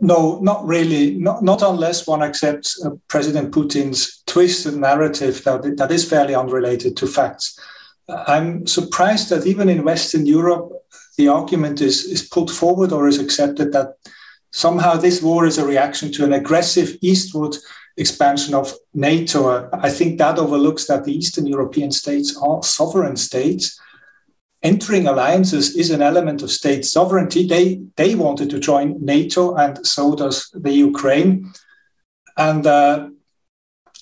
no, not really. Not, not unless one accepts uh, President Putin's twisted narrative that, that is fairly unrelated to facts. I'm surprised that even in Western Europe, the argument is, is put forward or is accepted that somehow this war is a reaction to an aggressive eastward expansion of NATO. I think that overlooks that the Eastern European states are sovereign states. Entering alliances is an element of state sovereignty. They, they wanted to join NATO, and so does the Ukraine. And uh,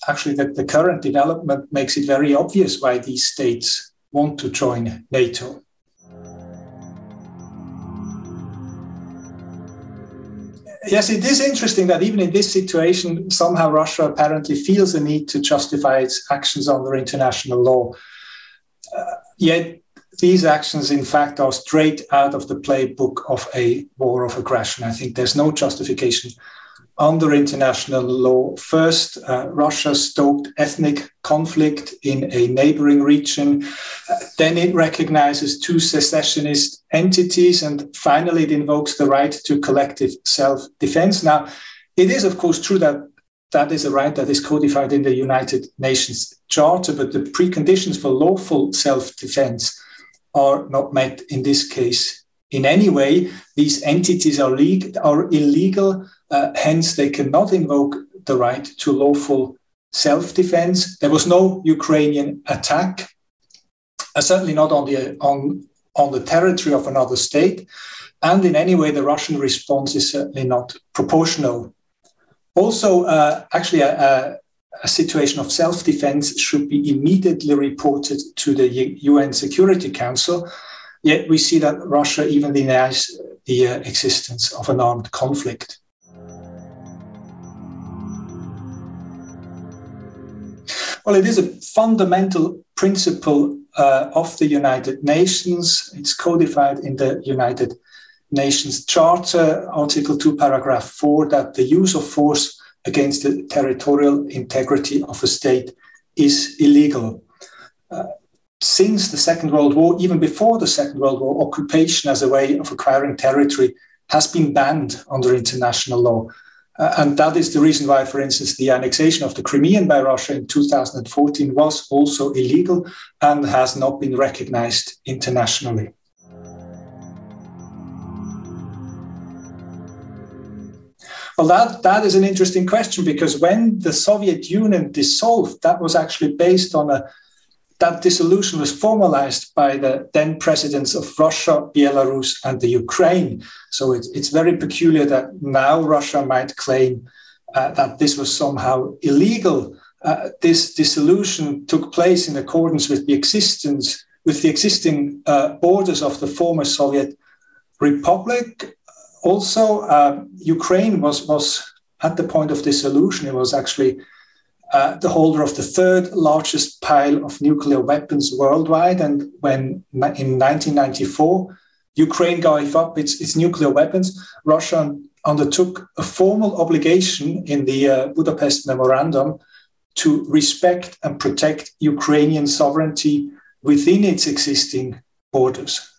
actually, the, the current development makes it very obvious why these states want to join NATO. Yes, it is interesting that even in this situation, somehow Russia apparently feels a need to justify its actions under international law. Uh, yet these actions, in fact, are straight out of the playbook of a war of aggression. I think there's no justification under international law. First, uh, Russia stoked ethnic conflict in a neighboring region. Uh, then it recognizes two secessionist entities. And finally, it invokes the right to collective self defense. Now, it is, of course, true that that is a right that is codified in the United Nations Charter, but the preconditions for lawful self defense are not met in this case in any way. These entities are, are illegal uh, hence, they cannot invoke the right to lawful self defense. There was no Ukrainian attack, uh, certainly not on the, on, on the territory of another state. And in any way, the Russian response is certainly not proportional. Also, uh, actually, a, a situation of self defense should be immediately reported to the UN Security Council. Yet we see that Russia even denies the uh, existence of an armed conflict. Well, it is a fundamental principle uh, of the United Nations. It's codified in the United Nations Charter, Article 2, Paragraph 4, that the use of force against the territorial integrity of a state is illegal. Uh, since the Second World War, even before the Second World War, occupation as a way of acquiring territory has been banned under international law. Uh, and that is the reason why, for instance, the annexation of the Crimean by Russia in 2014 was also illegal and has not been recognized internationally. Well, that, that is an interesting question because when the Soviet Union dissolved, that was actually based on a that dissolution was formalized by the then presidents of Russia, Belarus, and the Ukraine. So it, it's very peculiar that now Russia might claim uh, that this was somehow illegal. Uh, this dissolution took place in accordance with the existence with the existing uh, borders of the former Soviet republic. Also, uh, Ukraine was was at the point of dissolution. It was actually uh, the holder of the third largest pile of nuclear weapons worldwide. And when in 1994, Ukraine gave up its, its nuclear weapons, Russia undertook a formal obligation in the uh, Budapest Memorandum to respect and protect Ukrainian sovereignty within its existing borders.